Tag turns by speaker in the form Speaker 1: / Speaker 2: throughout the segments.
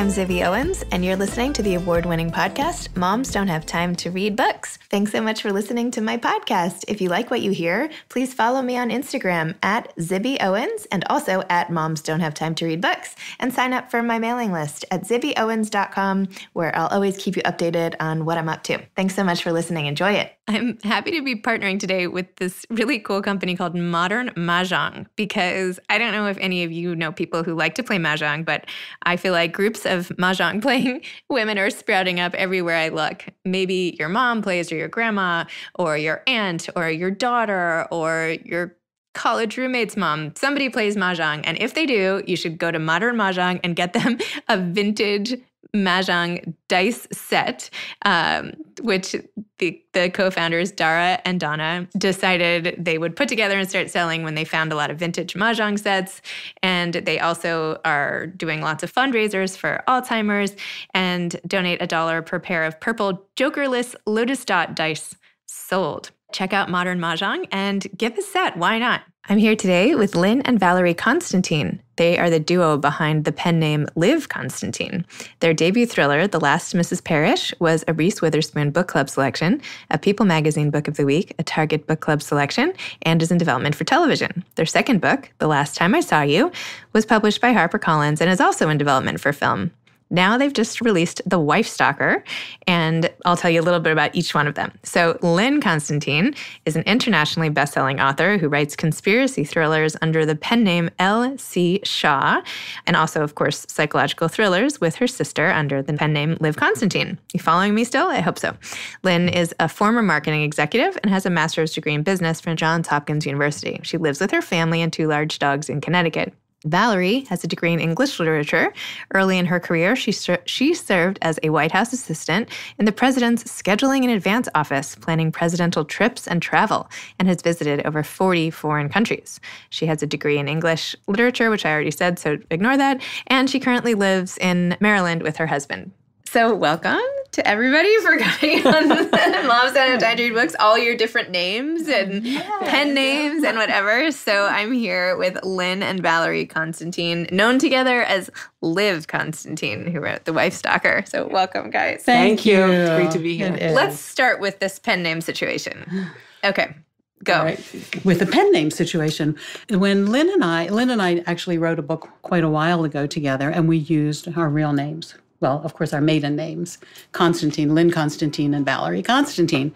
Speaker 1: I'm Zibby Owens, and you're listening to the award winning podcast, Moms Don't Have Time to Read Books. Thanks so much for listening to my podcast. If you like what you hear, please follow me on Instagram at Zibby Owens and also at Moms Don't Have Time to Read Books, and sign up for my mailing list at zibbyowens.com, where I'll always keep you updated on what I'm up to. Thanks so much for listening. Enjoy it. I'm happy to be partnering today with this really cool company called Modern Mahjong because I don't know if any of you know people who like to play Mahjong, but I feel like groups of Mahjong playing women are sprouting up everywhere I look. Maybe your mom plays, or your grandma, or your aunt, or your daughter, or your college roommate's mom. Somebody plays Mahjong. And if they do, you should go to Modern Mahjong and get them a vintage Mahjong dice set, um, which the, the co founders, Dara and Donna, decided they would put together and start selling when they found a lot of vintage Mahjong sets. And they also are doing lots of fundraisers for Alzheimer's and donate a dollar per pair of purple jokerless Lotus Dot dice sold. Check out Modern Mahjong and get the set. Why not? I'm here today with Lynne and Valerie Constantine. They are the duo behind the pen name Liv Constantine. Their debut thriller, The Last Mrs. Parrish, was a Reese Witherspoon Book Club selection, a People Magazine Book of the Week, a Target Book Club selection, and is in development for television. Their second book, The Last Time I Saw You, was published by HarperCollins and is also in development for film. Now they've just released The Wife Stalker, and I'll tell you a little bit about each one of them. So, Lynne Constantine is an internationally best-selling author who writes conspiracy thrillers under the pen name L.C. Shaw, and also, of course, psychological thrillers with her sister under the pen name Liv Constantine. You following me still? I hope so. Lynne is a former marketing executive and has a master's degree in business from Johns Hopkins University. She lives with her family and two large dogs in Connecticut. Valerie has a degree in English literature. Early in her career, she, ser- she served as a White House assistant in the president's scheduling and advance office, planning presidential trips and travel, and has visited over 40 foreign countries. She has a degree in English literature, which I already said, so ignore that. And she currently lives in Maryland with her husband. So, welcome to everybody for coming on Moms Don't Have Time to Books, all your different names and pen names and whatever. So, I'm here with Lynne and Valerie Constantine, known together as Liv Constantine, who wrote The Wife Stalker. So, welcome, guys.
Speaker 2: Thank, Thank you. you. It's great to be here.
Speaker 1: Let's start with this pen name situation. Okay. Go. Right.
Speaker 2: With the pen name situation. When Lynne and I, Lynne and I actually wrote a book quite a while ago together, and we used our real names well, of course, our maiden names Constantine, Lynne Constantine, and Valerie Constantine.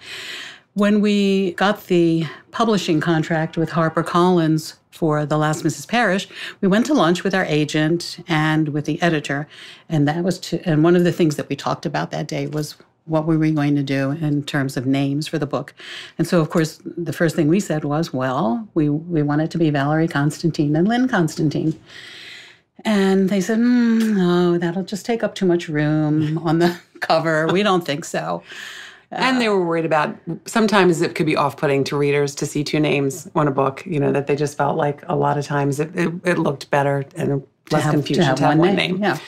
Speaker 2: When we got the publishing contract with HarperCollins for The Last Mrs. Parrish, we went to lunch with our agent and with the editor. And that was to, and one of the things that we talked about that day was what we were we going to do in terms of names for the book. And so, of course, the first thing we said was, well, we, we want it to be Valerie Constantine and Lynne Constantine. And they said, mm, no, that'll just take up too much room on the cover. We don't think so.
Speaker 3: Uh, and they were worried about sometimes it could be off putting to readers to see two names on a book, you know, that they just felt like a lot of times it, it, it looked better and less
Speaker 2: have,
Speaker 3: confusion
Speaker 2: to have,
Speaker 3: to have
Speaker 2: one,
Speaker 3: one
Speaker 2: name.
Speaker 3: name.
Speaker 2: Yeah.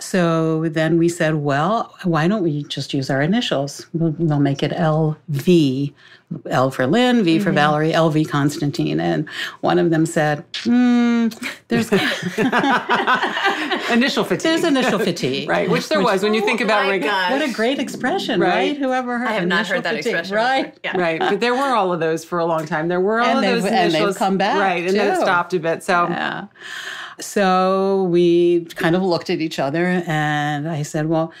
Speaker 2: So then we said, well, why don't we just use our initials? We'll, we'll make it LV, L for Lynne, V mm-hmm. for Valerie, LV Constantine. And one of them said, hmm, there's
Speaker 3: initial fatigue.
Speaker 2: There's initial fatigue.
Speaker 3: right, which there which, was when you think about
Speaker 1: oh
Speaker 2: What a great expression, right? right?
Speaker 1: Whoever heard I have not heard that fatigue. expression.
Speaker 2: Right.
Speaker 3: Yeah. Right. But there were all of those for a long time. There were all and of those initials.
Speaker 2: And they've come back.
Speaker 3: Right. And
Speaker 2: too.
Speaker 3: then it stopped a bit. So
Speaker 2: yeah. So we kind of looked at each other and I said, well,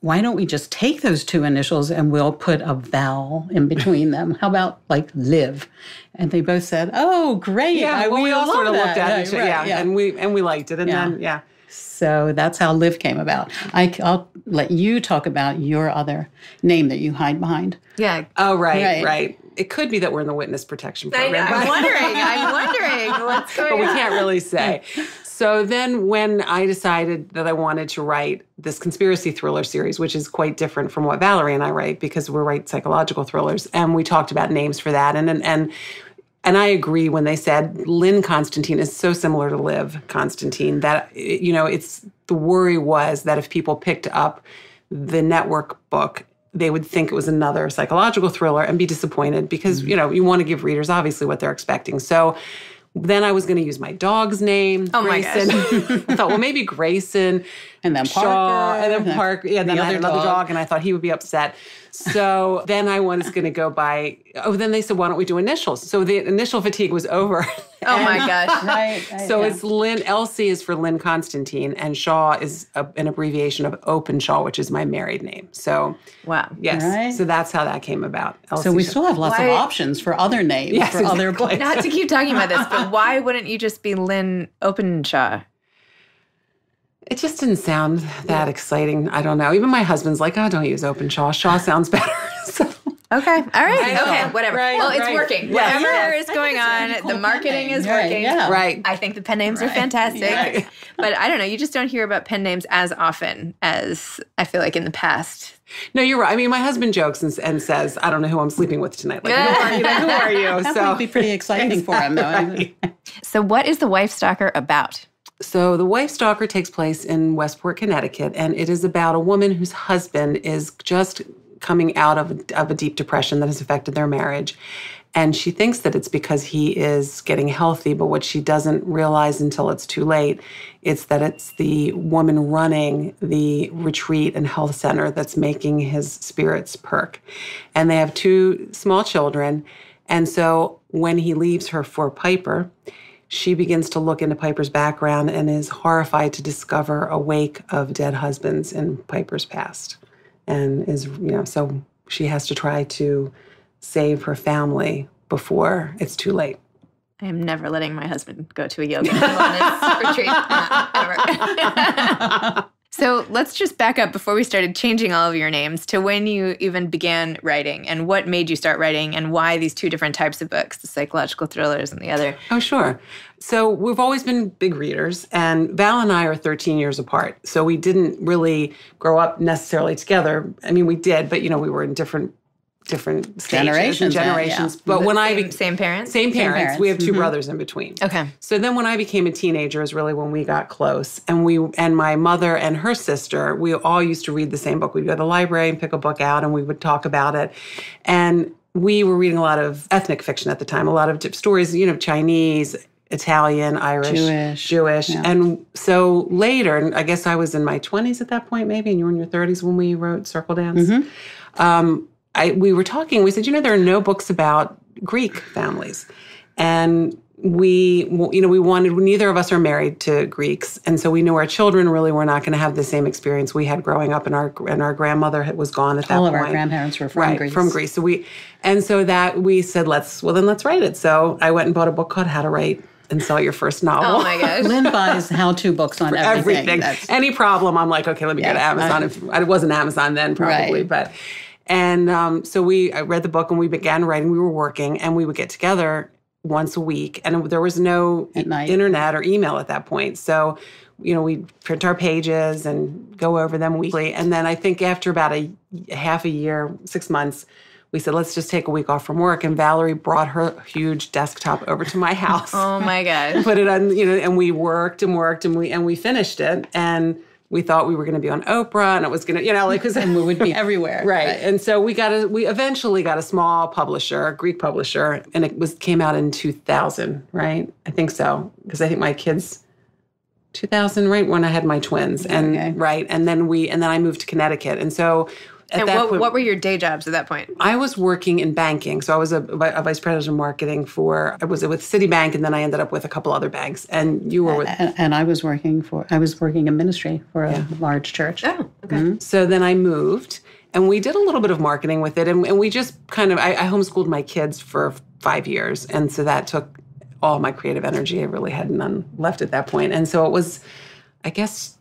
Speaker 2: why don't we just take those two initials and we'll put a vowel in between them? How about like live? And they both said, "Oh, great!"
Speaker 3: Yeah,
Speaker 2: I,
Speaker 3: well, we, all sort of
Speaker 2: that.
Speaker 3: looked at each other, yeah, yeah, and we and we liked it, and yeah. then yeah.
Speaker 2: So that's how live came about. I, will let you talk about your other name that you hide behind.
Speaker 1: Yeah.
Speaker 3: Oh, right, right. right it could be that we're in the witness protection program.
Speaker 1: I am wondering. I'm wondering what's going
Speaker 3: on. But we
Speaker 1: on.
Speaker 3: can't really say. So then, when I decided that I wanted to write this conspiracy thriller series, which is quite different from what Valerie and I write because we write psychological thrillers, and we talked about names for that, and and and. And I agree when they said Lynne Constantine is so similar to Liv Constantine that, you know, it's the worry was that if people picked up the network book they would think it was another psychological thriller and be disappointed because mm-hmm. you know you want to give readers obviously what they're expecting so then I was going to use my dog's name,
Speaker 1: oh
Speaker 3: Grayson.
Speaker 1: My gosh.
Speaker 3: I thought, well, maybe Grayson.
Speaker 2: And then
Speaker 3: Shaw,
Speaker 2: Parker,
Speaker 3: and then
Speaker 2: the-
Speaker 3: Parker. Yeah, then
Speaker 2: the
Speaker 3: I had
Speaker 2: other
Speaker 3: another
Speaker 2: dog.
Speaker 3: dog. and I thought he would be upset. So then I was going to go by. Oh, then they said, why don't we do initials? So the initial fatigue was over.
Speaker 1: Oh my gosh.
Speaker 2: Right. right,
Speaker 3: So
Speaker 2: yeah.
Speaker 3: it's Lynne. L.C. is for Lynne Constantine, and Shaw is a, an abbreviation of Openshaw, which is my married name. So
Speaker 1: Wow.
Speaker 3: yes,
Speaker 2: Right.
Speaker 3: so that's how that came about.
Speaker 2: So we
Speaker 3: Shaw.
Speaker 2: still have lots
Speaker 1: Why-
Speaker 2: of options for other names
Speaker 3: Yes,
Speaker 2: for other
Speaker 3: exactly.
Speaker 2: books.
Speaker 1: Not to keep talking about this, but why wouldn't you just be Lynne Openshaw?
Speaker 3: It just didn't sound that exciting. I don't know. Even my husband's like, oh, don't use Openshaw. Shaw Shaw sounds better. so
Speaker 1: Okay. All right. Okay. Whatever.
Speaker 3: Right,
Speaker 1: well, it's
Speaker 3: right.
Speaker 1: working.
Speaker 3: Yes,
Speaker 1: Whatever
Speaker 3: yes.
Speaker 1: is going on, the marketing is
Speaker 2: Right,
Speaker 1: working.
Speaker 2: yeah.
Speaker 3: right.
Speaker 1: I think the pen names are fantastic.
Speaker 2: Right.
Speaker 1: But I don't know. You just don't hear about pen names as often as I feel like in the past.
Speaker 3: No, you're right. I mean, my husband jokes and, and says, I don't know who I'm sleeping with tonight. Like, who are you? Who are you?
Speaker 2: That
Speaker 3: So
Speaker 2: would be pretty exciting for him, though.
Speaker 3: Right.
Speaker 1: So, what is the Wife Stalker about?
Speaker 3: So, The Wife Stalker takes place in Westport, Connecticut, and it is about a woman whose husband is just coming out of, of a deep depression that has affected their marriage. And she thinks that it's because he is getting healthy, but what she doesn't realize until it's too late, it's that it's the woman running the retreat and health center that's making his spirits perk. And they have two small children. And so when he leaves her for Piper, she begins to look into Piper's background and is horrified to discover a wake of dead husbands in Piper's past. And is, you know, so she has to try to save her family before it's too late.
Speaker 1: I am never letting my husband go to a yoga wellness retreat. Ever. so let's just back up before we started changing all of your names to when you even began writing and what made you start writing and why these two different types of books, the psychological thrillers and the other.
Speaker 3: Oh, sure. So we've always been big readers, and Val and I are 13 years apart. So we didn't really grow up necessarily together. I mean, we did, but you know, we were in different different
Speaker 2: Generations, then, yeah.
Speaker 3: generations. But when I
Speaker 1: Same,
Speaker 3: be-
Speaker 1: same parents?
Speaker 3: same parents,
Speaker 2: parents.
Speaker 3: we have 2 brothers in between.
Speaker 1: Okay.
Speaker 3: So then when I became a teenager is really when we got close. And we and my mother and her sister, we all used to read the same book. We'd go to the library and pick a book out and we would talk about it. And we were reading a lot of ethnic fiction at the time, a lot of stories, you know, Chinese, Italian, Irish,
Speaker 2: Jewish,
Speaker 3: Jewish.
Speaker 2: yeah.
Speaker 3: And so later, and I guess I was in my 20s at that point, maybe, and you were in your 30s when we wrote Circle Dance.
Speaker 2: Mm-hmm.
Speaker 3: Um, I, we were talking, we said, you know, there are no books about Greek families. And we, you know, we wanted, neither of us are married to Greeks. And so we knew our children really were not going to have the same experience we had growing up, and our, and our grandmother was gone at that
Speaker 2: All
Speaker 3: point.
Speaker 2: of our grandparents were from
Speaker 3: right,
Speaker 2: Greece.
Speaker 3: From Greece. So we, and so that we said, let's, well, then let's write it. So I went and bought a book called How to Write and Sell Your First oh Novel.
Speaker 1: Oh my gosh.
Speaker 2: Lynne buys how-to books on everything.
Speaker 3: everything. Any problem, I'm like, okay, let me go to Amazon. If it wasn't Amazon then, probably,
Speaker 2: Right.
Speaker 3: but. And um, so we I read the book and we began writing. We were working and we would get together once a week, and there was no internet or email at that point. So, you know, we print our pages and go over them weekly. And then I think after about a half a year, six months, we said, let's just take a week off from work. And Valerie brought her huge desktop over to my house
Speaker 1: Oh my gosh.
Speaker 3: put it on, you know, and we worked and worked and we and we finished it. And we thought we were going to be on Oprah and it was going to, you know, like because
Speaker 2: and we would be everywhere.
Speaker 3: right. And so we got a we eventually got a small publisher, a Greek publisher, and it was came out in 2000, right? I think so because I think my kids 2000, right when I had my twins, and
Speaker 2: Okay.
Speaker 3: right, and then we and then I moved to Connecticut, and so. At
Speaker 1: And
Speaker 3: that
Speaker 1: what,
Speaker 3: point,
Speaker 1: what were your day jobs at that point?
Speaker 3: I was working in banking, so I was a, a vice president of marketing for. I was with Citibank, and then I ended up with a couple other banks. And you were with
Speaker 2: And, and I was working for I was working in ministry for a large church.
Speaker 1: Oh, okay. Mm-hmm.
Speaker 3: So then I moved and we did a little bit of marketing with it. And, and we just kind of, I, I homeschooled my kids for five years. And so that took all my creative energy. I really had none um, left at that point. And so it was, I guess,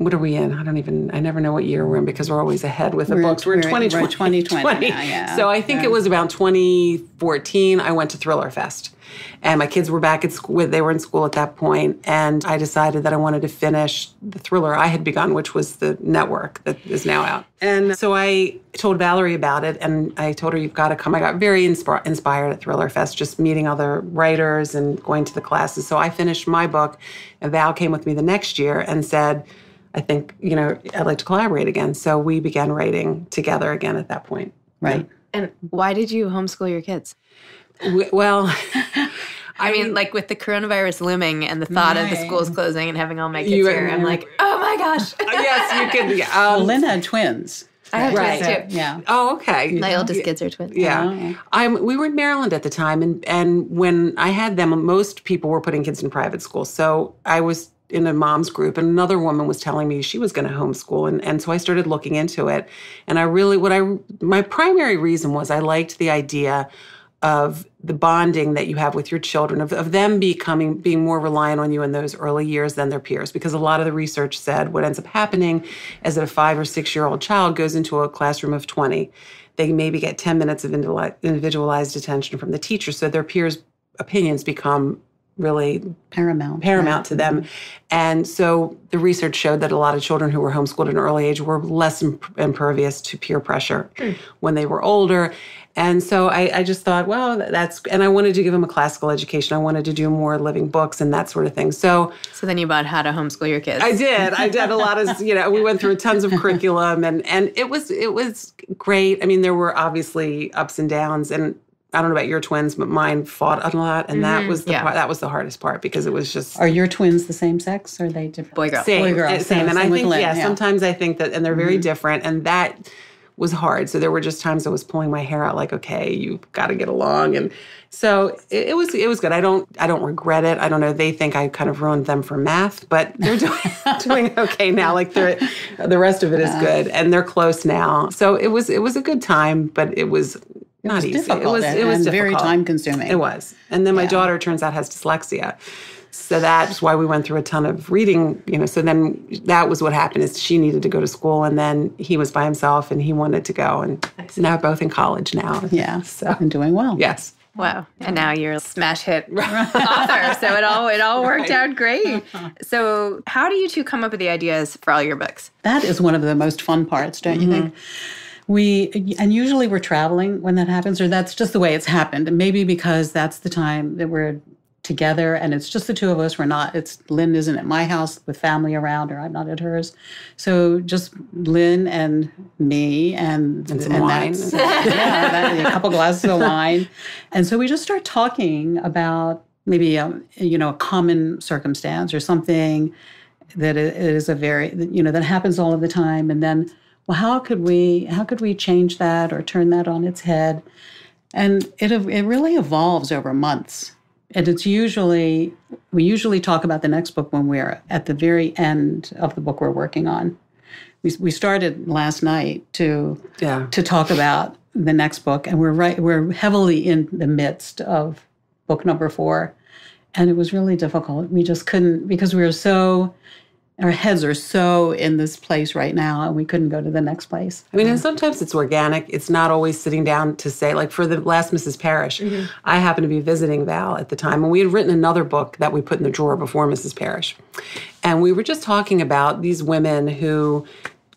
Speaker 3: what are we in? I don't even, I never know what year we're in because we're always ahead with the
Speaker 2: We're
Speaker 3: books. We're in
Speaker 2: we're in-
Speaker 3: 2020.
Speaker 2: we're 2020 now, yeah.
Speaker 3: So I think it was about 2014. I went to Thriller Fest. And my kids were back at school. They were in school at that point, and I decided that I wanted to finish the thriller I had begun, which was the network that is now out. And so I told Valerie about it, and I told her, "You've got to come." I got very insp- inspired at Thriller Fest, just meeting other writers and going to the classes. So I finished my book, and Val came with me the next year and said, "I think you know I'd like to collaborate again." So we began writing together again at that point.
Speaker 2: Right.
Speaker 1: And why did you homeschool your kids?
Speaker 3: W- Well,
Speaker 1: I mean, like with the coronavirus looming and the thought of the schools closing and having all my kids
Speaker 3: You-
Speaker 1: here, I'm like, oh my gosh.
Speaker 3: yes, you could. Yeah.
Speaker 2: Well,
Speaker 3: Um,
Speaker 2: Lynne had twins.
Speaker 1: I have
Speaker 3: Right.
Speaker 1: twins too.
Speaker 2: Yeah.
Speaker 3: oh, okay.
Speaker 1: My oldest kids are twins.
Speaker 3: Yeah.
Speaker 2: Oh.
Speaker 3: I'm, we were in Maryland at the time, and, and when I had them, most people were putting kids in private school. So I was in a mom's group, and another woman was telling me she was going to homeschool. And, and so I started looking into it. And I really, what I, my primary reason was I liked the idea of the bonding that you have with your children, of, of them becoming, being more reliant on you in those early years than their peers. Because a lot of the research said what ends up happening is that a five or six year old child goes into a classroom of 20. They maybe get 10 minutes of individualized attention from the teacher. So their peers' opinions become really
Speaker 2: Paramount.
Speaker 3: paramount to them. And so the research showed that a lot of children who were homeschooled at an early age were less imp- impervious to peer pressure hmm. when they were older. And so I, I just thought, well, that's, and I wanted to give them a classical education. I wanted to do more living books and that sort of thing. So
Speaker 1: So then you bought How to Homeschool Your Kids.
Speaker 3: I did. I did a lot of, you know, we went through tons of curriculum and and it was it was great. I mean, there were obviously ups and downs and I don't know about your twins, but mine fought a lot and that was the
Speaker 1: yeah.
Speaker 3: part, that was the hardest part because it was just
Speaker 2: Are your twins the same sex or are they different?
Speaker 1: Boy, girl.
Speaker 3: same,
Speaker 2: Boy, girl.
Speaker 3: uh, same. And I
Speaker 2: Same with
Speaker 3: think,
Speaker 2: Lynne,
Speaker 3: yeah,
Speaker 2: yeah.
Speaker 3: sometimes I think that, and they're very different, and that was hard. So there were just times I was pulling my hair out, like, okay, you've got to get along, and so it, it was, it was good. I don't, I don't regret it. I don't know. They think I kind of ruined them for math, but they're doing, doing okay now. Like they're, the rest of it is good, and they're close now. So it was, it was a good time, but it was. Not
Speaker 2: was
Speaker 3: easy.
Speaker 2: difficult
Speaker 3: it was.
Speaker 2: and-
Speaker 3: It was
Speaker 2: and very time-consuming.
Speaker 3: It was, and then my daughter turns out has dyslexia, so that's why we went through a ton of reading. You know, so then that was what happened is she needed to go to school, and then he was by himself, and he wanted to go, and so now we're both in college now.
Speaker 2: Yeah.
Speaker 3: So
Speaker 2: And doing well.
Speaker 3: yes,
Speaker 1: Wow. And now you're a smash hit author. So it all it all worked out great. Uh-huh. So how do you two come up with the ideas for all your books?
Speaker 2: That is one of the most fun parts, don't you mm-hmm. think? We and usually we're traveling when that happens, or that's just the way it's happened. And maybe because that's the time that we're together and it's just the two of us. We're not, it's Lynne isn't at my house with family around, or I'm not at hers. So just Lynne and me and,
Speaker 3: And some wine.
Speaker 2: that's- yeah, that, a couple glasses of wine. And so we just start talking about maybe um, you know a common circumstance or something that is a very you know that happens all of the time and then well how could we how could we change that or turn that on its head? And it it really evolves over months. And it's usually we usually talk about the next book when we're at the very end of the book we're working on. We, we started last night to
Speaker 3: yeah,
Speaker 2: to talk about the next book and we're right we're heavily in the midst of book number four. And it was really difficult. We just couldn't because we were so our heads are so in this place right now and we couldn't go to the next place
Speaker 3: I mean, and sometimes it's organic. It's not always sitting down to say, like for the last Mrs. Parrish, mm-hmm. I happened to be visiting Val at the time, and we had written another book that we put in the drawer before Mrs. Parrish. And we were just talking about these women who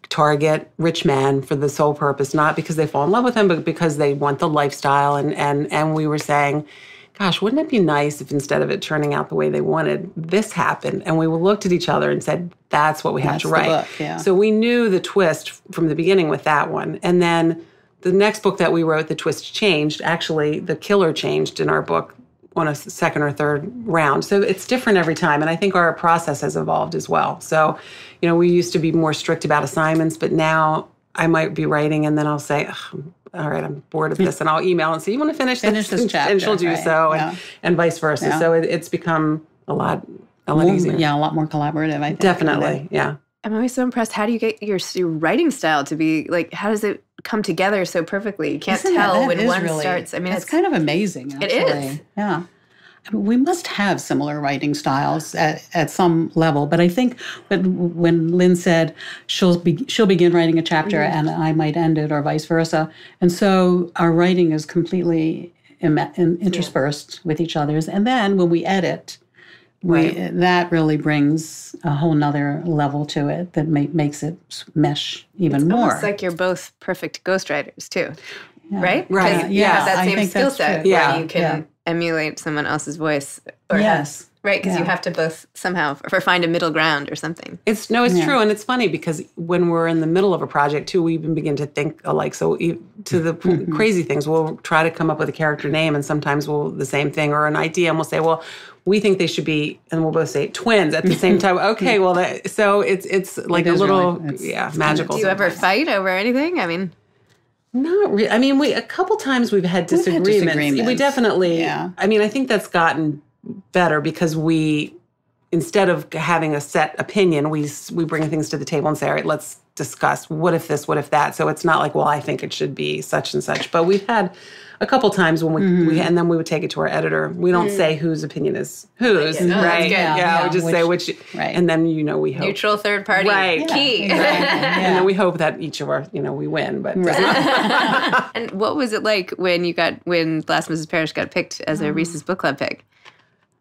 Speaker 3: target rich men for the sole purpose, not because they fall in love with them, but because they want the lifestyle. And and and we were saying, gosh, wouldn't it be nice if instead of it turning out the way they wanted, this happened? And we looked at each other and said, that's what we have
Speaker 2: That's
Speaker 3: to write.
Speaker 2: book, yeah.
Speaker 3: So we knew the twist from the beginning with that one. And then the next book that we wrote, the twist changed. Actually, the killer changed in our book on a second or third round. So it's different every time. And I think our process has evolved as well. So, you know, we used to be more strict about assignments, but now I might be writing and then I'll say, "Ugh, all right, I'm bored of this. And I'll email and say, you want to finish,
Speaker 2: Finish this
Speaker 3: And-
Speaker 2: chapter,
Speaker 3: And she'll do
Speaker 2: right,
Speaker 3: so and,
Speaker 2: yeah.
Speaker 3: and vice versa.
Speaker 2: Yeah.
Speaker 3: So it, it's become a lot, a lot
Speaker 2: More-
Speaker 3: easier.
Speaker 2: yeah a lot more collaborative i think
Speaker 3: Definitely. Yeah.
Speaker 1: I'm always so impressed. How do you get your, your writing style to be like? How does it come together so perfectly? You can't
Speaker 2: Isn't
Speaker 1: tell
Speaker 2: that
Speaker 1: when
Speaker 2: is
Speaker 1: one
Speaker 2: really-
Speaker 1: starts. I mean,
Speaker 2: it's,
Speaker 1: it's,
Speaker 2: kind of amazing.
Speaker 1: It
Speaker 2: Actually.
Speaker 1: is.
Speaker 2: Yeah. I mean, we must have similar writing styles at, at some level, but I think when, when Lynne said she'll be, she'll begin writing a chapter
Speaker 1: Mm-hmm.
Speaker 2: and I might end it, or vice versa, and so our writing is completely Im- in, interspersed with each other's, and then when we edit, we that really brings a whole nother level to it that ma- makes it mesh even more.
Speaker 1: it's like you're both perfect ghostwriters too, right?
Speaker 3: Right.
Speaker 1: 'Cause you
Speaker 3: Yeah,
Speaker 1: have that
Speaker 2: I
Speaker 1: same
Speaker 2: think
Speaker 1: skill
Speaker 2: that's
Speaker 1: set
Speaker 2: true.
Speaker 1: where
Speaker 3: Yeah,
Speaker 1: you can
Speaker 2: yeah.
Speaker 1: Emulate someone else's voice. Or have-
Speaker 2: yes.
Speaker 1: Right, because you have to both somehow or find a middle ground or something.
Speaker 3: It's no, it's true, and it's funny because when we're in the middle of a project too, we even begin to think alike. So e- to the
Speaker 2: Mm-hmm.
Speaker 3: crazy things, we'll try to come up with a character name, and sometimes we'll the same thing or an idea, and we'll say, well. We think they should be, and we'll both say twins at the same time. Okay, well, that, so it's it's like
Speaker 2: It
Speaker 3: a little,
Speaker 2: really- it's-
Speaker 3: yeah,
Speaker 2: it's
Speaker 3: magical.
Speaker 1: Do you ever fight over anything? I mean,
Speaker 3: Not really. I mean, we a couple times we've had
Speaker 2: We've had
Speaker 3: disagreements. We definitely.
Speaker 2: Yeah.
Speaker 3: I mean, I think that's gotten better because we, instead of having a set opinion, we we bring things to the table and say, all right, let's discuss. What if this? What if that? So it's not like, well, I think it should be such and such. But we've had a couple times when we,
Speaker 2: Mm-hmm.
Speaker 3: we and then we would take it to our editor. We don't say whose opinion is whose,
Speaker 1: Yeah, no,
Speaker 3: right?
Speaker 1: good.
Speaker 3: Yeah,
Speaker 2: Yeah,
Speaker 3: we just say
Speaker 2: which-
Speaker 3: which,
Speaker 2: right.
Speaker 3: and then you know we hope.
Speaker 1: neutral third party,
Speaker 3: Right.
Speaker 1: key.
Speaker 3: And then we hope that each of our, you know, we win, but
Speaker 1: and what was it like when you got when Last Mrs. Parrish got picked as a Reese's Book Club pick?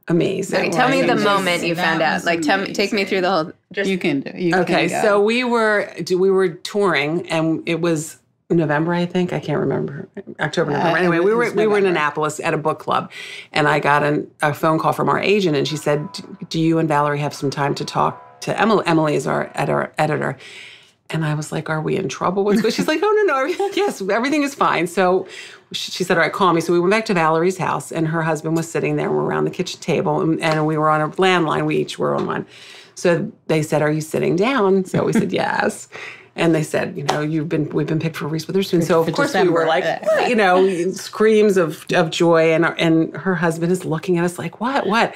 Speaker 3: amazing.
Speaker 1: Okay, tell me the moment you
Speaker 2: That
Speaker 1: found out. Like, tell me, take me through the whole. Just
Speaker 2: You can do. You
Speaker 3: Okay,
Speaker 2: can go.
Speaker 3: so we were we were touring, and it was November, I think. I can't remember October, November.
Speaker 2: Uh,
Speaker 3: anyway, we were
Speaker 2: was
Speaker 3: we were in Annapolis at a book club, and I got an, a phone call from our agent, and she said, "Do you and Valerie have some time to talk to Emily? Emily is our editor." editor. And I was like, "Are we in trouble?" What's? She's like, "Oh no, no, yes, everything is fine." So she she said, "All right, call me." So we went back to Valerie's house, and her husband was sitting there. We're around the kitchen table, and, and we were on a landline. We each were on one. So they said, "Are you sitting down?" So we said, "Yes." And they said, "You know, you've been we've been picked for Reese Witherspoon." So of
Speaker 2: For
Speaker 3: course we were like, "What?" you know, screams of of joy, and our, and her husband is looking at us like, "What? What?"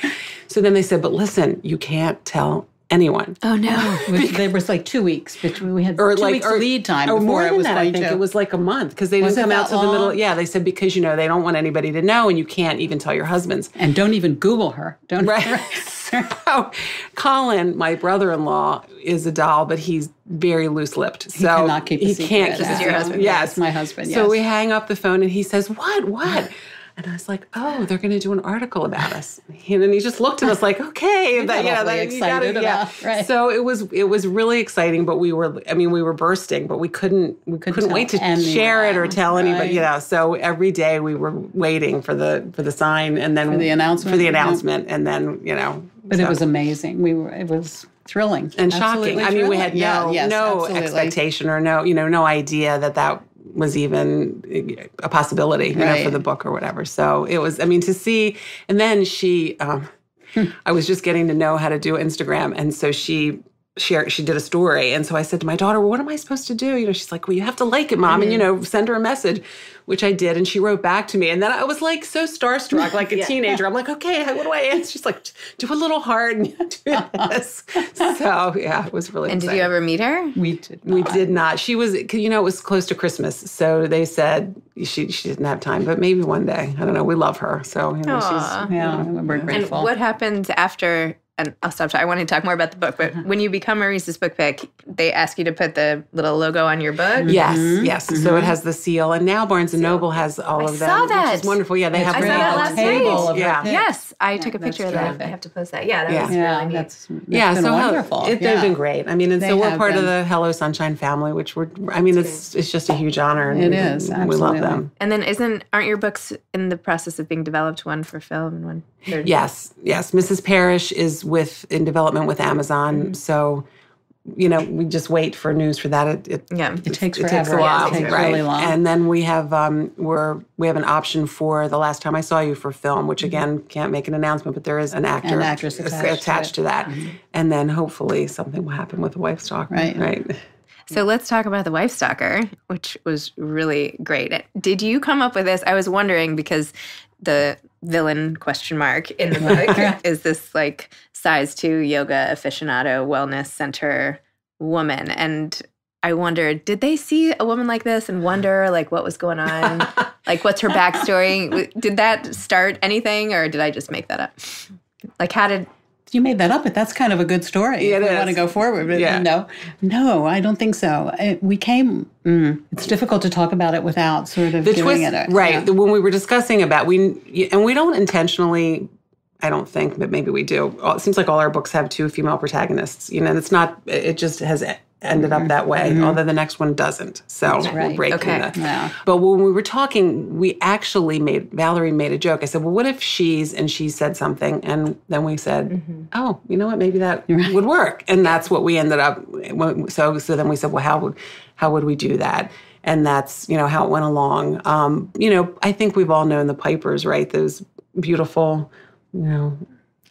Speaker 3: So then they said, "But listen, you can't tell anyone."
Speaker 1: oh no,
Speaker 2: It was- there was like two weeks between. We had
Speaker 3: or
Speaker 2: two
Speaker 3: like
Speaker 2: weeks
Speaker 3: or,
Speaker 2: lead time
Speaker 3: or
Speaker 2: before
Speaker 3: more
Speaker 2: it
Speaker 3: than
Speaker 2: was
Speaker 3: that.
Speaker 2: going
Speaker 3: I think
Speaker 2: to.
Speaker 3: it was like a month because they
Speaker 2: Was
Speaker 3: didn't come out to the middle. Yeah, they said because you know they don't want anybody to know, and you can't even tell your husbands.
Speaker 2: and don't even Google her. Don't.
Speaker 3: Right. so, Colin, my brother-in-law, is a doll, but he's very loose-lipped. So
Speaker 2: cannot keep a
Speaker 3: he
Speaker 2: secret.
Speaker 3: can't. keep
Speaker 2: This is
Speaker 1: your husband?
Speaker 3: Yes,
Speaker 2: That's my husband,
Speaker 3: So we hang up the phone, and he says, "What? What?" And I was like, "Oh, they're going to do an article about us." And then he just looked at us like, "Okay, that, yeah,
Speaker 2: awfully
Speaker 3: that, you gotta-
Speaker 2: excited
Speaker 3: yeah."
Speaker 2: about- right.
Speaker 3: So it was it was really exciting, but we were, I mean, we were bursting, but we couldn't we couldn't,
Speaker 2: tell
Speaker 3: wait to share it or
Speaker 2: anyone,
Speaker 3: tell anybody, you know. So every day we were waiting for the for the sign, and then
Speaker 2: For the announcement,
Speaker 3: for the
Speaker 2: yeah.
Speaker 3: announcement, and then you know.
Speaker 2: But
Speaker 3: so-
Speaker 2: it was amazing. We were. It was thrilling
Speaker 3: and
Speaker 2: Absolutely
Speaker 3: shocking. I mean, we had no
Speaker 2: Yeah, yes,
Speaker 3: no
Speaker 2: absolutely.
Speaker 3: expectation or no you know no idea that that was even a possibility you know for the book or whatever. So it was. I mean, to see and then she. Um, I was just getting to know how to do Instagram, and so she. Shared, she did a story. And so I said to my daughter, Well, what am I supposed to do? You know, she's like, Well, you have to like it, mom, and you mm-hmm. know, send her a message, which I did. And she wrote back to me. And then I was like so starstruck, like a teenager. I'm like, Okay, what do I answer? She's like, Do a little heart and do this. so yeah, it was really
Speaker 1: and did you ever meet her?
Speaker 2: We did.
Speaker 3: We
Speaker 2: not.
Speaker 3: did not. She was, you know, it was close to Christmas, so they said she she didn't have time. But maybe one day. I don't know. We love her, so you know,
Speaker 1: Aw.
Speaker 3: she's
Speaker 2: Yeah, we're grateful And
Speaker 1: what happens after? And I'll stop. I want to talk more about the book, but
Speaker 3: Uh-huh.
Speaker 1: when you become a Reese's book pick, they ask you to put the little logo on your book. Mm-hmm.
Speaker 3: Yes, mm-hmm. yes. So it has the seal, and now Barnes and Noble has all
Speaker 1: I
Speaker 3: of them.
Speaker 1: saw
Speaker 3: Which
Speaker 1: that.
Speaker 3: is wonderful. Yeah, they have
Speaker 1: I saw
Speaker 2: really
Speaker 1: that
Speaker 2: a
Speaker 1: last
Speaker 2: table
Speaker 1: night.
Speaker 2: of her
Speaker 3: Yeah.
Speaker 1: Yes, I took a picture of that.
Speaker 2: terrific.
Speaker 1: I have to post that. Yeah, that
Speaker 3: Yeah.
Speaker 1: was
Speaker 2: Yeah,
Speaker 1: really neat.
Speaker 2: that's, that's
Speaker 3: yeah,
Speaker 2: been
Speaker 3: so hel-
Speaker 2: wonderful.
Speaker 3: It,
Speaker 2: yeah.
Speaker 3: they've been great. I mean, and
Speaker 2: They
Speaker 3: so we're
Speaker 2: have
Speaker 3: part of the Hello Sunshine family, which we're. I mean, it's it's just a huge honor. And
Speaker 2: It is,
Speaker 3: We love them.
Speaker 1: And then isn't aren't your books in the process of being developed? One for film and one. For,
Speaker 3: Yes, yes. Mrs. Parrish is with in development with Amazon,
Speaker 2: Mm-hmm.
Speaker 3: so you know we just wait for news for that. It, it,
Speaker 1: Yeah.
Speaker 2: It takes
Speaker 3: it
Speaker 2: forever.
Speaker 3: takes a while,
Speaker 1: it takes
Speaker 3: right?
Speaker 2: really long.
Speaker 3: And then we have um, we're we have an option for the last time I saw you for film, which again can't make an announcement, but there is an actor
Speaker 2: Mm-hmm. An actress
Speaker 3: as-
Speaker 2: attached to it. Mm-hmm.
Speaker 3: that, and then hopefully something will happen with the wife stalker,
Speaker 2: Right.
Speaker 3: Right.
Speaker 1: So mm. let's talk about the wife stalker, which was really great. Did you come up with this? I was wondering because the villain question mark in the book is this like size two yoga aficionado wellness center woman. And I wondered, did they see a woman like this and wonder like what was going on? like what's her backstory? Did that start anything or did I just make that up? Like how did
Speaker 2: You made that up, but that's kind of a good story.
Speaker 3: Yeah,
Speaker 2: if we want to go forward. But
Speaker 3: Yeah.
Speaker 2: No, no, I don't think so. It, we came. Mm, it's difficult to talk about it without sort of
Speaker 3: the twist,
Speaker 2: it
Speaker 3: right?
Speaker 2: yeah.
Speaker 3: When we were discussing about we, and we don't intentionally. I don't think, but maybe we do. It seems like all our books have two female protagonists. You know, and it's not. It just has ended up mm-hmm. that way, mm-hmm. although the next one doesn't. So we're breaking
Speaker 1: Okay.
Speaker 3: the.
Speaker 2: Yeah.
Speaker 3: But when we were talking, we actually made Valerie made a joke. I said, "Well, what if she's?" And she said something, and then we said, mm-hmm. "Oh, you know what? Maybe that would work." And that's what we ended up. So so then we said, "Well, how would how would we do that?" And that's you know how it went along. Um, you know, I think we've all known the Pipers, right? Those beautiful, you know.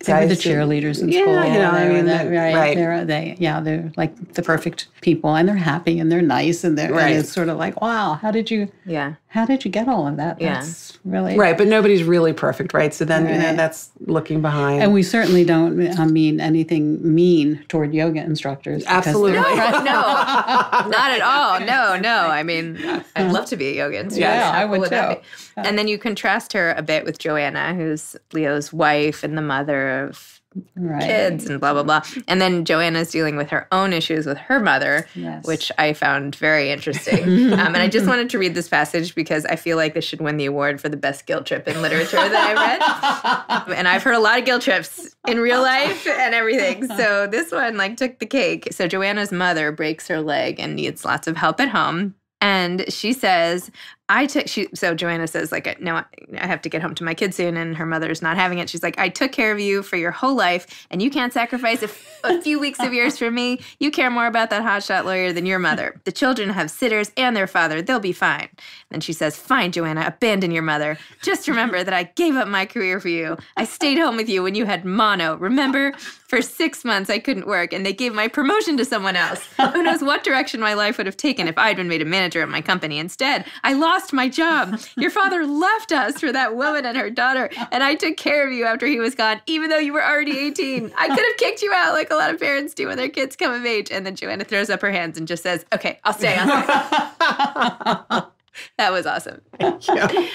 Speaker 2: They were the cheerleaders in
Speaker 3: Yeah,
Speaker 2: school.
Speaker 3: you know, I
Speaker 2: They were
Speaker 3: mean,
Speaker 2: the- right,
Speaker 3: right.
Speaker 2: They're, they, yeah, they're like the perfect people, and they're happy and they're nice, and they're
Speaker 3: Right.
Speaker 2: and it's sort of like, wow, how did you,
Speaker 1: Yeah.
Speaker 2: how did you get all of that?
Speaker 1: Yeah.
Speaker 2: That's really
Speaker 3: Right, but nobody's really perfect, right? So then you know that's looking behind.
Speaker 2: And we certainly don't uh, mean anything mean toward yoga instructors.
Speaker 3: Absolutely.
Speaker 2: they're-
Speaker 1: No, not at all. No, no. I mean, I'd love to be a yoga instructor.
Speaker 2: Yeah,
Speaker 1: How
Speaker 2: I would
Speaker 1: cool that
Speaker 2: too.
Speaker 1: And then you contrast her a bit with Joanna, who's Leo's wife and the mother of
Speaker 2: Right.
Speaker 1: kids and blah blah blah. And then Joanna's dealing with her own issues with her mother,
Speaker 2: Yes.
Speaker 1: which I found very interesting. um, and I just wanted to read this passage because I feel like this should win the award for the best guilt trip in literature that I read. and I've heard a lot of guilt trips in real life and everything. So this one like took the cake. So Joanna's mother breaks her leg and needs lots of help at home. And she says, I took she so Joanna says like no I have to get home to my kids soon and her mother's not having it. She's like I took care of you for your whole life and you can't sacrifice a, f- a few weeks of yours for me. You care more about that hotshot lawyer than your mother. The children have sitters and their father. They'll be fine. Then she says, "Fine, Joanna, abandon your mother. Just remember that I gave up my career for you. I stayed home with you when you had mono. Remember? For 6 months I couldn't work and they gave my promotion to someone else. Who knows what direction my life would have taken if I'd been made a manager at my company instead. I lost my job. Your father left us for that woman and her daughter, and I took care of you after he was gone, even though you were already 18. I could have kicked you out like a lot of parents do when their kids come of age. And then Joanna throws up her hands and just says, Okay, I'll stay. I'll stay. that was awesome. All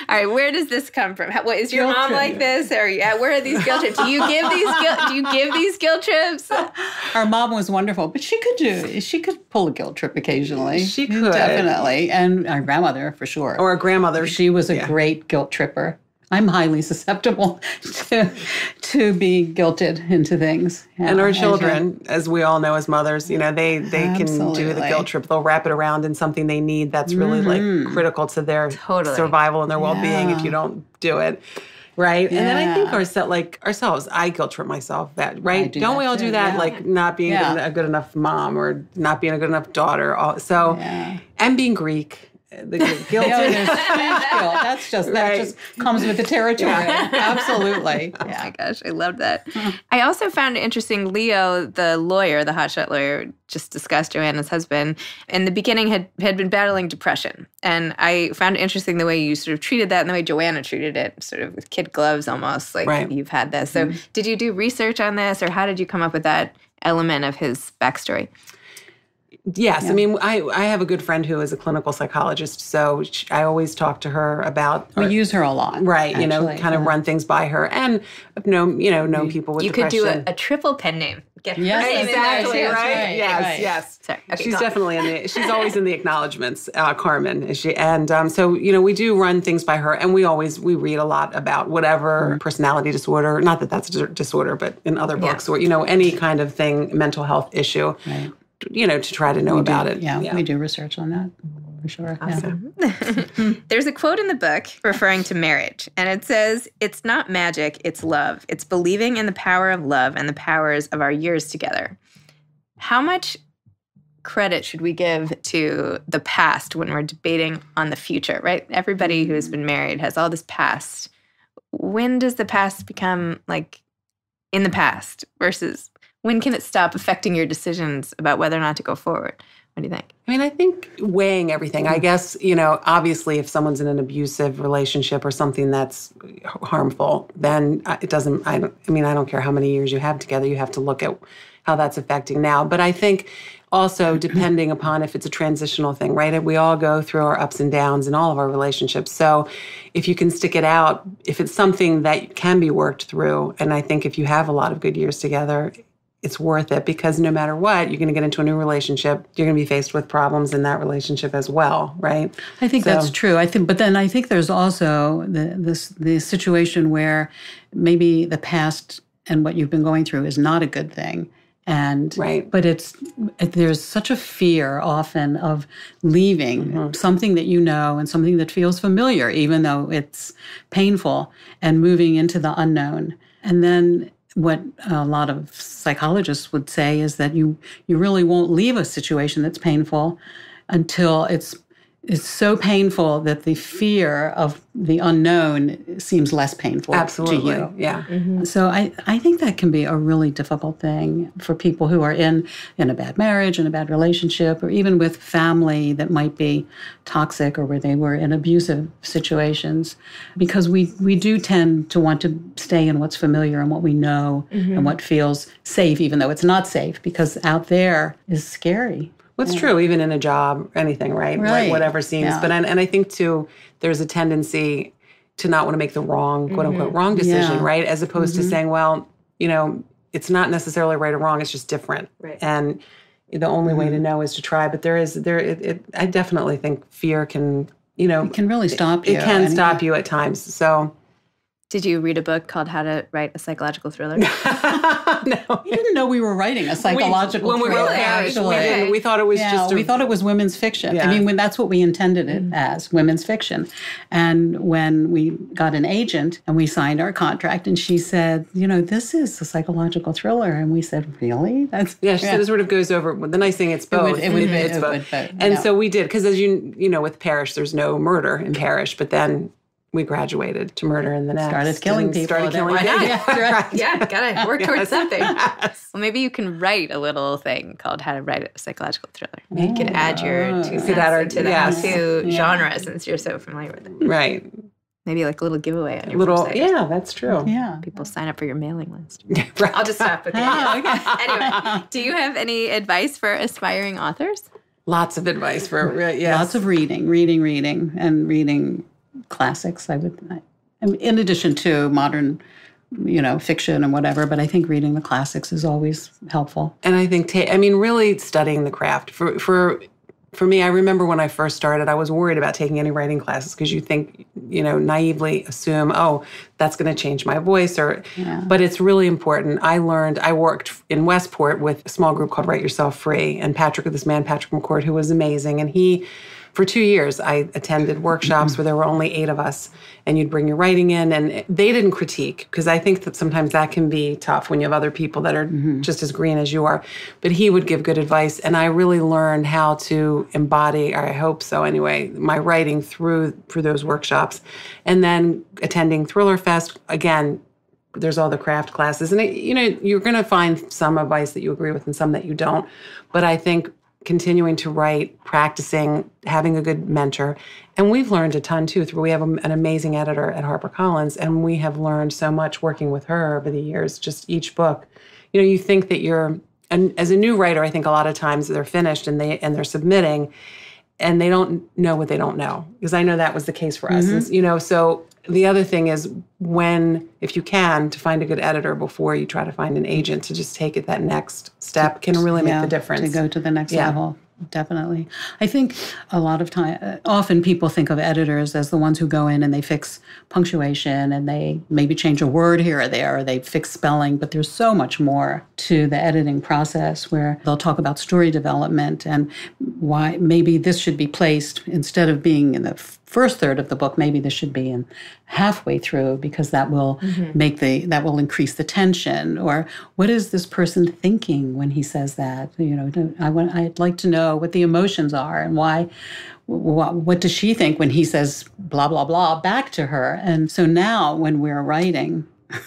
Speaker 1: right, where does this come from? How, what, is your
Speaker 2: Guilt
Speaker 1: mom
Speaker 2: trip.
Speaker 1: like this? Or yeah, where are these guilt trips? Do you give these guilt? Do you give these guilt trips?
Speaker 2: Our mom was wonderful, but she could do she could pull a guilt trip occasionally.
Speaker 3: She mm, could.
Speaker 2: definitely, and our grandmother for sure.
Speaker 3: or our grandmother.
Speaker 2: she was a
Speaker 3: Yeah.
Speaker 2: great guilt tripper. I'm highly susceptible to to be guilted into things. Yeah,
Speaker 3: and our children, as we all know as mothers, you know, they they can do the guilt trip. They'll wrap it around in something they need that's really like mm-hmm. critical to their
Speaker 1: Totally.
Speaker 3: survival and their well being if you don't do it. Right. And then I think
Speaker 2: Yeah.
Speaker 3: ourselves like ourselves, I guilt trip myself that right.
Speaker 2: do
Speaker 3: not
Speaker 2: that
Speaker 3: we all do that?
Speaker 2: yeah.
Speaker 3: Like not being
Speaker 2: Yeah.
Speaker 3: a good enough mom or not being a good enough daughter. All, so
Speaker 2: Yeah.
Speaker 3: and being Greek. The guilt.
Speaker 2: guilt. That's just that
Speaker 3: Right.
Speaker 2: just comes with the territory. Absolutely.
Speaker 1: Oh my gosh, I love that. Hmm. I also found it interesting. Leo, the lawyer, the hotshot lawyer, just discussed Joanna's husband. In the beginning, had had been battling depression, and I found it interesting the way you sort of treated that and the way Joanna treated it, sort of with kid gloves, almost like
Speaker 3: Right.
Speaker 1: you've had this. So, mm-hmm. did you do research on this, or how did you come up with that element of his backstory?
Speaker 3: Yes, I mean, I, I have a good friend who is a clinical psychologist, so she, I always talk to her about
Speaker 2: We use her a lot.
Speaker 3: right, you know,
Speaker 2: actually.
Speaker 3: kind of run things by her, and I've you know known people with
Speaker 1: You could do a, a triple pen name. Get her
Speaker 2: Yes,
Speaker 1: name
Speaker 3: exactly right.
Speaker 2: right,
Speaker 3: Yes,
Speaker 2: right.
Speaker 3: yes.
Speaker 1: Sorry. Okay,
Speaker 3: she's definitely in the. She's always in the acknowledgments. Uh, Carmen is she, and um, so you know we do run things by her, and we always we read a lot about whatever personality disorder. Not that that's a disorder, but in other books or you know any kind of thing, mental health issue.
Speaker 2: Right.
Speaker 3: You know to try to know about it.
Speaker 2: Yeah, we do research on that for sure. Yeah.
Speaker 1: There's a quote in the book referring to marriage, and it says, It's not magic, it's love. It's believing in the power of love and the powers of our years together. How much credit should we give to the past when we're debating on the future, right? Everybody who's mm-hmm. been married has all this past. When does the past become like in the past versus when can it stop affecting your decisions about whether or not to go forward? What do you think?
Speaker 3: I mean, I think weighing everything. I guess, you know, obviously if someone's in an abusive relationship or something that's harmful, then uh, it doesn't I don't I mean, I don't care how many years you have together, you have to look at how that's affecting now. But I think also depending upon if it's a transitional thing, right? We all go through our ups and downs in all of our relationships. So if you can stick it out, if it's something that can be worked through, and I think if you have a lot of good years together, it's worth it because no matter what, you're going to get into a new relationship. You're going to be faced with problems in that relationship as well, right?
Speaker 2: I think
Speaker 3: So-
Speaker 2: that's true. I think, but then I think there's also the this the situation where maybe the past and what you've been going through is not a good thing, and
Speaker 3: Right.
Speaker 2: but it's there's such a fear often of leaving mm-hmm. something that you know and something that feels familiar even though it's painful and moving into the unknown and then what a lot of psychologists would say is that you you really won't leave a situation that's painful until it's it's so painful that the fear of the unknown seems less painful
Speaker 3: Absolutely.
Speaker 2: to you.
Speaker 3: Yeah. Mm-hmm.
Speaker 2: So I, I think that can be a really difficult thing for people who are in in a bad marriage, in a bad relationship, or even with family that might be toxic or where they were in abusive situations, because we we do tend to want to stay in what's familiar and what we know and mm-hmm. what feels safe, even though it's not safe, because out there is scary.
Speaker 3: What's true, even in a job, anything, right? Like,
Speaker 2: Right.
Speaker 3: whatever seems.
Speaker 2: Yeah.
Speaker 3: But and, and I think too, there's a tendency to not want to make the wrong, quote unquote, mm-hmm. wrong decision,
Speaker 2: Yeah.
Speaker 3: right? As opposed to mm-hmm. saying, well, you know, it's not necessarily right or wrong. It's just different.
Speaker 1: Right.
Speaker 3: And the only way to mm-hmm. know is to try. But there is there. It, it, I definitely think fear can, you know,
Speaker 2: It can really stop you.
Speaker 3: it can
Speaker 2: and-
Speaker 3: stop you at times. So
Speaker 1: Did you read a book called How to Write a Psychological Thriller?
Speaker 3: no.
Speaker 2: We didn't know we were writing a psychological thriller.
Speaker 3: when we
Speaker 2: thriller.
Speaker 3: wrote Parrish, we,
Speaker 2: actually.
Speaker 3: didn't, we thought it was
Speaker 2: Yeah,
Speaker 3: just a,
Speaker 2: we thought it was women's fiction.
Speaker 3: Yeah.
Speaker 2: I mean, when that's what we intended it mm. as, women's fiction. And when we got an agent and we signed our contract, and she said, "You know, this is a psychological thriller," and we said, "Really? That's
Speaker 3: Yeah, she said it sort of goes over. The nice thing, it's both.
Speaker 2: would- it would-
Speaker 3: it's
Speaker 2: it
Speaker 3: both.
Speaker 2: would both,
Speaker 3: And
Speaker 2: yeah.
Speaker 3: so we did because, as you you know, with Parrish, there's no murder in Parrish, but then we graduated to murder in the next.
Speaker 2: Started killing people.
Speaker 3: Started
Speaker 2: Then
Speaker 3: killing
Speaker 2: why
Speaker 3: people.
Speaker 2: not? Yeah, right.
Speaker 1: yeah, gotta work towards something.
Speaker 3: Yes.
Speaker 1: Well, maybe you can write a little thing called How to Write a Psychological Thriller. You could add your ah. two cents
Speaker 3: add our-
Speaker 1: into the
Speaker 3: yes.
Speaker 1: how-to
Speaker 2: Yeah.
Speaker 1: genre since you're so familiar with it.
Speaker 3: Right.
Speaker 1: Maybe like a little giveaway on your
Speaker 3: Little.
Speaker 1: website.
Speaker 3: Yeah, that's true.
Speaker 2: Yeah.
Speaker 1: People sign up for your mailing list.
Speaker 3: right.
Speaker 1: I'll just stop with
Speaker 2: Oh,
Speaker 1: that.
Speaker 2: okay.
Speaker 1: anyway, do you have any advice for aspiring authors?
Speaker 3: Lots of advice for yeah.
Speaker 2: Lots of reading, reading, reading, and reading classics. I would, I, in addition to modern, you know, fiction and whatever. But I think reading the classics is always helpful.
Speaker 3: and I think ta- I mean really studying the craft for for for me I remember when I first started I was worried about taking any writing classes because you think you know naively assume oh that's going to change my voice or yeah. but it's really important I learned I worked in Westport with a small group called Write Yourself Free and Patrick this man Patrick McCord who was amazing and he for two years i attended mm-hmm. workshops where there were only eight of us and you'd bring your writing in and they didn't critique because i think that sometimes that can be tough when you have other people that are mm-hmm. just as green as you are. But he would give good advice and i really learned how to embody or i hope so anyway my writing through through those workshops. And then attending thriller fest again there's all the craft classes and it, you know you're going to find some advice that you agree with and some that you don't. But i think continuing to write practicing having a good mentor. And we've learned a ton too through we have an amazing editor at harpercollins and we have learned so much working with her over the years just each book. You know you think that you're and as a new writer i think a lot of times they're finished and they and they're submitting and they don't know what they don't know because i know that was the case for us. Mm-hmm. And, you know so the other thing is when if you can to find a good editor before you try to find an agent to just take it that next step can really make
Speaker 2: Yeah,
Speaker 3: the difference
Speaker 2: to go to the next
Speaker 3: Yeah.
Speaker 2: level. Definitely. I think a lot of time, uh, often people think of editors as the ones who go in and they fix punctuation and they maybe change a word here or there, or they fix spelling, but there's so much more to the editing process where they'll talk about story development and why maybe this should be placed instead of being in the first third of the book, maybe this should be in halfway through because that will mm-hmm. make the that will increase the tension. Or what is this person thinking when he says that? You know i want i'd like to know what the emotions are and why what, what does she think when he says blah blah blah back to her? And so now when we're writing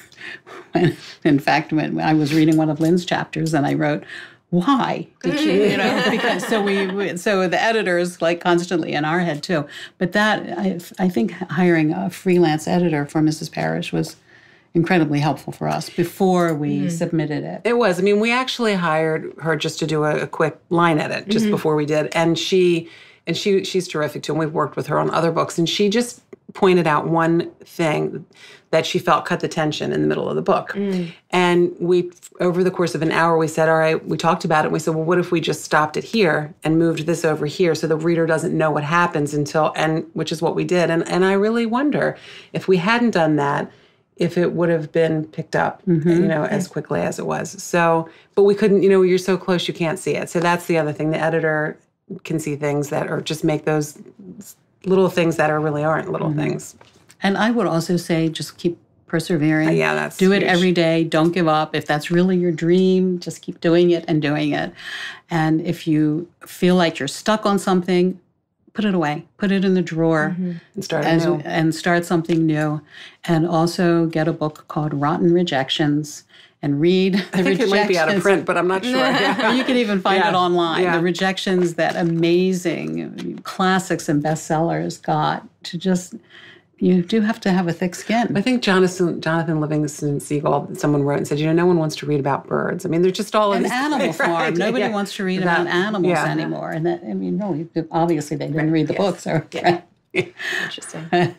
Speaker 2: when, in fact when i was reading one of lynne's chapters and i wrote why did she you know mm. because so we we- so the editors like constantly in our head too. But that i, I think hiring a freelance editor for mrs parrish was incredibly helpful for us before we mm. submitted it.
Speaker 3: It was. I mean, we actually hired her just to do a, a quick line edit just mm-hmm. before we did, and she and she she's terrific too. And we've worked with her on other books, and she just pointed out one thing that she felt cut the tension in the middle of the book. Mm. And we, over the course of an hour, we said, all right, we talked about it. And we said, well, what if we just stopped it here and moved this over here so the reader doesn't know what happens until, and which is what we did. And and I really wonder if we hadn't done that if it would have been picked up, mm-hmm. you know, as quickly as it was. So, but we couldn't, you know, you're so close you can't see it. So that's the other thing. The editor can see things that or just make those little things that are really aren't little things.
Speaker 2: And I would also say just keep persevering.
Speaker 3: Uh, yeah, that's
Speaker 2: do it
Speaker 3: huge.
Speaker 2: every day. Don't give up. If that's really your dream, just keep doing it and doing it. And if you feel like you're stuck on something, put it away. Put it in the drawer
Speaker 3: And start
Speaker 2: as-
Speaker 3: anew.
Speaker 2: and start something new. And also get a book called Rotten Rejections and read the
Speaker 3: I think it might be out of print, but I'm not sure. Yeah.
Speaker 2: You can even find
Speaker 3: Yeah,
Speaker 2: it online.
Speaker 3: yeah.
Speaker 2: The rejections that amazing classics and bestsellers got to just, you do have to have a thick skin.
Speaker 3: I think Jonathan Jonathan Livingston Seagull, someone wrote and said, you know, no one wants to read about birds. I mean, they're just all in
Speaker 2: An animal farm. Nobody wants to read about animals
Speaker 3: yeah.
Speaker 2: anymore. And that, I mean, no, obviously they didn't read the books. Or,
Speaker 1: Interesting.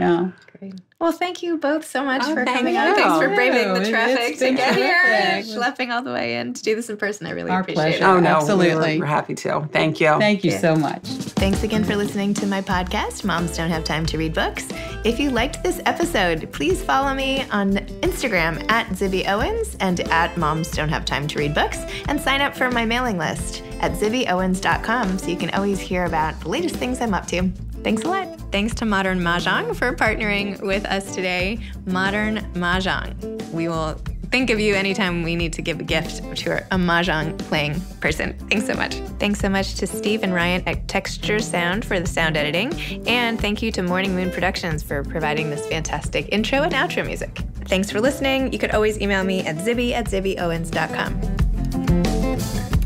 Speaker 2: Yeah.
Speaker 1: Great. Well, thank you both so much
Speaker 3: Oh,
Speaker 1: for coming
Speaker 3: you.
Speaker 1: on. Thanks for braving the traffic to
Speaker 2: been
Speaker 1: get here,
Speaker 2: terrific.
Speaker 1: schlepping all the way in to do this in person. I really
Speaker 2: Our
Speaker 1: appreciate
Speaker 2: pleasure.
Speaker 1: it.
Speaker 3: Oh no,
Speaker 2: Absolutely.
Speaker 3: We're, we're happy to. Thank you.
Speaker 2: Thank you so much.
Speaker 1: Thanks again for listening to my podcast, Moms Don't Have Time to Read Books. If you liked this episode, please follow me on Instagram at Zibby Owens and at Moms Don't Have Time to Read Books and sign up for my mailing list at zibbyowens.com so you can always hear about the latest things I'm up to. Thanks a lot. Thanks to Modern Mahjong for partnering with us today. Modern Mahjong. We will think of you anytime we need to give a gift to a mahjong playing person. Thanks so much. Thanks so much to Steve and Ryan at Texture Sound for the sound editing. And thank you to Morning Moon Productions for providing this fantastic intro and outro music. Thanks for listening. You could always email me at zibby at zibbyowens.com.